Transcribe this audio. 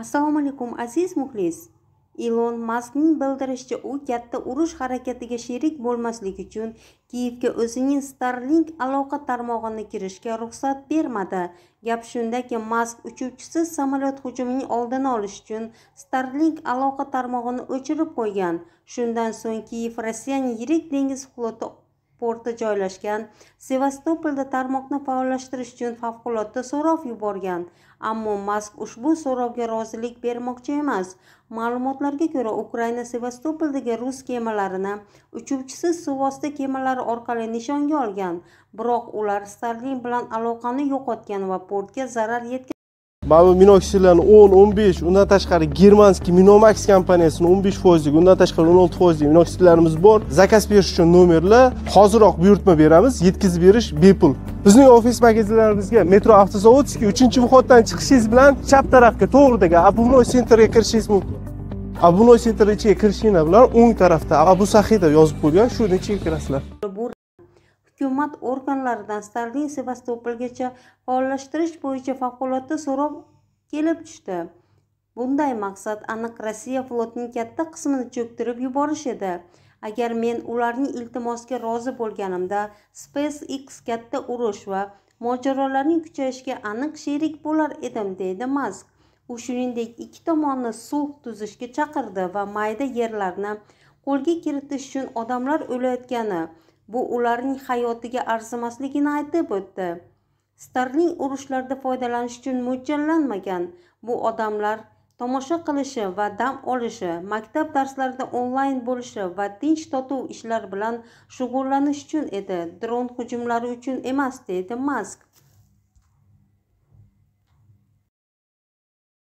assalomu alaykum aziz muxlis. Ilon maskning bildirishicha u katta urush harakatiga sherik bo'lmaslik uchun kiyevga o'zining starlink aloqa tarmog'ini kirishga ruxsat bermadi. Gap shundaki mask uchuvchisiz samolyot hujumining oldini olish uchun starlink aloqa tarmog'ini o'chirib qo'ygan. Shundan so'ng kiyev rossiyaning yirik dengiz floti porti joylashgan sevastopolda tarmoqni faollashtirish uchun favqulodda so'rov yuborgan. Ammo mask ushbu so'rovga rozilik bermoqchi emas. Ma'lumotlarga ko'ra ukraina sevastopoldagi rus kemalarini uchuvchisiz suvosti kemalari orqali nishonga olgan biroq ular starlin bilan aloqani yo'qotgan va portga zarar yetkazgan. Mana bu minoxidillarni o'n o'n besh undan tashqari germanskiy minomax kompaniyasini o'n besh foizlik undan tashqari o'n olti foizlik minoxidillarimiz bor. Zakaz berish uchun nomerlar. Hoziroq buyurtma beramiz yetkazib berish bepul. Bizning ofis magazinlarimizga metro avtozavodskiy uchinchi vходdan chiqishingiz bilan chap tarafga to'g'ridagi обувной sentrga kirishingiz mumkin. Обувной sentr ichiga kirishinglar bilan o'ng tarafda abu saxiy yozib qo'ygan shuni ichiga kirasizlar. Hukumat organlaridan stalin sevastopolgacha faollashtirish bo'yicha favqulodda so'rov kelib tushdi. Bunday maqsad aniq rossiya flotining katta qismini cho'ktirib yuborish edi. Agar men ularning iltimosiga rozi bo'lganimda spacex katta urush va mojarolarning kuchayishiga aniq sherik bo'lar edim deydi mask. U shuningdek ikki tomonni sulh tuzishga chaqirdi va mayda yerlarni qo'lga kiritish uchun odamlar o'layotgani bu ularning hayotiga arzimasligini aytib o'tdi. Starling urushlarda foydalanish uchun mo'ljallanmagan bu odamlar tomosha qilishi va dam olishi maktab darslarida onlayn bo'lishi va tinch totuv ishlar bilan shug'ullanish uchun edi. Dron hujumlari uchun emas deydi mask.